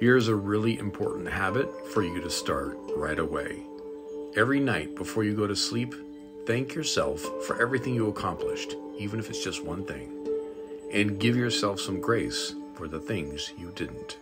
Here's a really important habit for you to start right away. Every night before you go to sleep, thank yourself for everything you accomplished, even if it's just one thing, and give yourself some grace for the things you didn't.